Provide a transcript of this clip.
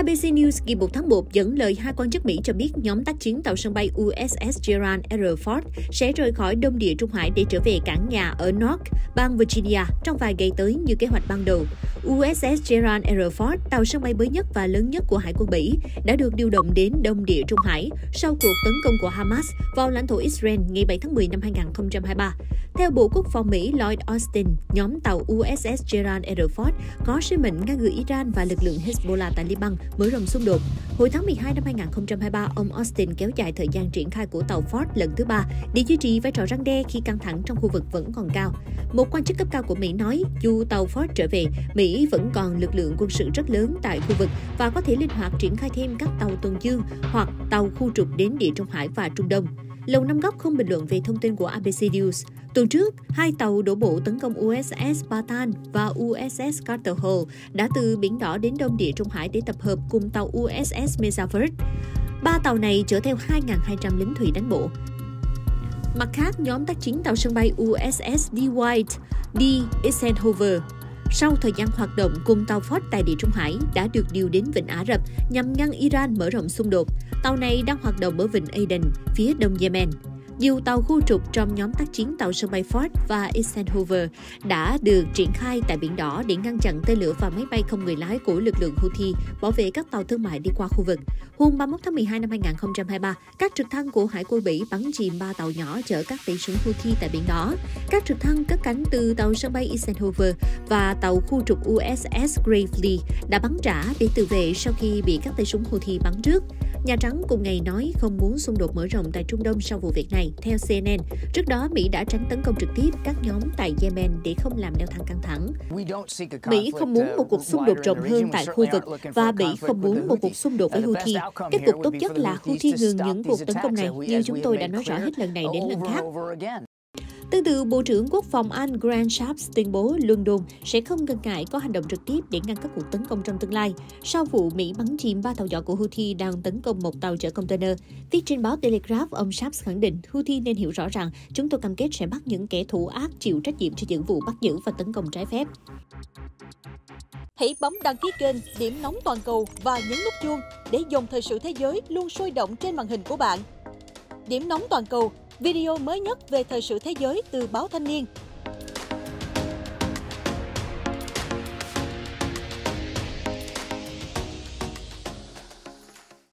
ABC News ngày 1 tháng 1 dẫn lời hai quan chức Mỹ cho biết nhóm tác chiến tàu sân bay USS Gerald R. Ford sẽ rời khỏi Đông Địa Trung Hải để trở về cảng nhà ở North, bang Virginia trong vài ngày tới như kế hoạch ban đầu. USS Gerald R. Ford, tàu sân bay mới nhất và lớn nhất của Hải quân Mỹ, đã được điều động đến Đông Địa Trung Hải sau cuộc tấn công của Hamas vào lãnh thổ Israel ngày 7 tháng 10 năm 2023. Theo Bộ Quốc phòng Mỹ Lloyd Austin, nhóm tàu USS Gerald R. Ford có sứ mệnh ngăn ngừa Iran và lực lượng Hezbollah tại Liban mở rộng xung đột. Hồi tháng 12 năm 2023, ông Austin kéo dài thời gian triển khai của tàu Ford lần thứ ba để duy trì vai trò răng đe khi căng thẳng trong khu vực vẫn còn cao. Một quan chức cấp cao của Mỹ nói, dù tàu Ford trở về, Mỹ vẫn còn lực lượng quân sự rất lớn tại khu vực và có thể linh hoạt triển khai thêm các tàu tuần dương hoặc tàu khu trục đến Địa Trung Hải và Trung Đông. Lầu Năm Góc không bình luận về thông tin của ABC News. Tuần trước, hai tàu đổ bộ tấn công USS Spartan và USS Carter Hall đã từ Biển Đỏ đến Đông Địa Trung Hải để tập hợp cùng tàu USS Mesavert. Ba tàu này chở theo 2.200 lính thủy đánh bộ. Mặt khác, nhóm tác chiến tàu sân bay USS D White, D. Eisenhower sau thời gian hoạt động cùng tàu Ford tại Địa Trung Hải đã được điều đến Vịnh Ả Rập nhằm ngăn Iran mở rộng xung đột. Tàu này đang hoạt động ở Vịnh Aden, phía đông Yemen. Nhiều tàu khu trục trong nhóm tác chiến tàu sân bay Ford và Eisenhower đã được triển khai tại Biển Đỏ để ngăn chặn tên lửa và máy bay không người lái của lực lượng Houthi bảo vệ các tàu thương mại đi qua khu vực. Hôm 31 tháng 12 năm 2023, các trực thăng của Hải quân Mỹ bắn chìm ba tàu nhỏ chở các tay súng Houthi tại Biển Đỏ. Các trực thăng cất cánh từ tàu sân bay Eisenhower và tàu khu trục USS Gravely đã bắn trả để tự vệ sau khi bị các tay súng Houthi bắn trước. Nhà Trắng cùng ngày nói không muốn xung đột mở rộng tại Trung Đông sau vụ việc này. Theo CNN, trước đó Mỹ đã tránh tấn công trực tiếp các nhóm tại Yemen để không làm leo thang căng thẳng. Mỹ không muốn một cuộc xung đột rộng hơn tại khu vực và Mỹ không muốn một cuộc xung đột với Houthi. Kết cục tốt nhất là Houthi ngừng những cuộc tấn công này như chúng tôi đã nói rõ hết lần này đến lần khác. Tương tự, Bộ trưởng Quốc phòng Anh Grant Shapps tuyên bố London sẽ không ngần ngại có hành động trực tiếp để ngăn các cuộc tấn công trong tương lai. Sau vụ Mỹ bắn chìm ba tàu vỏ của Houthi đang tấn công một tàu chở container, viết trên báo Telegraph, ông Shapps khẳng định Houthi nên hiểu rõ rằng chúng tôi cam kết sẽ bắt những kẻ thủ ác chịu trách nhiệm cho những vụ bắt giữ và tấn công trái phép. Hãy bấm đăng ký kênh Điểm Nóng Toàn cầu và nhấn nút chuông để dòng thời sự thế giới luôn sôi động trên màn hình của bạn. Điểm Nóng Toàn cầu Video mới nhất về thời sự thế giới từ báo Thanh niên.